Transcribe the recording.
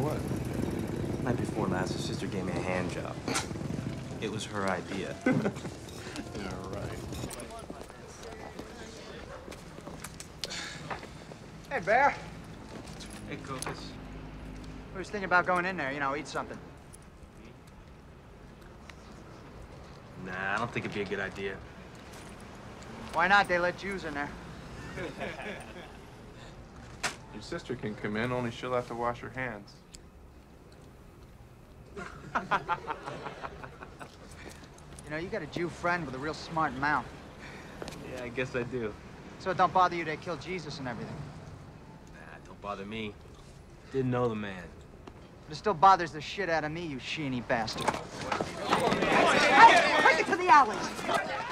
or what? Night before last, his sister gave me a hand job. It was her idea. yeah, right. Hey, Bear. Hey, Cocos. I was thinking about going in there, you know, eat something. Nah, I don't think it'd be a good idea. Why not? They let Jews in there. Your sister can come in, only she'll have to wash her hands. You know, you got a Jew friend with a real smart mouth. Yeah, I guess I do. So it don't bother you they killed Jesus and everything. Nah, don't bother me. Didn't know the man. But it still bothers the shit out of me, you sheeny bastard. Hey, take it to the alleys.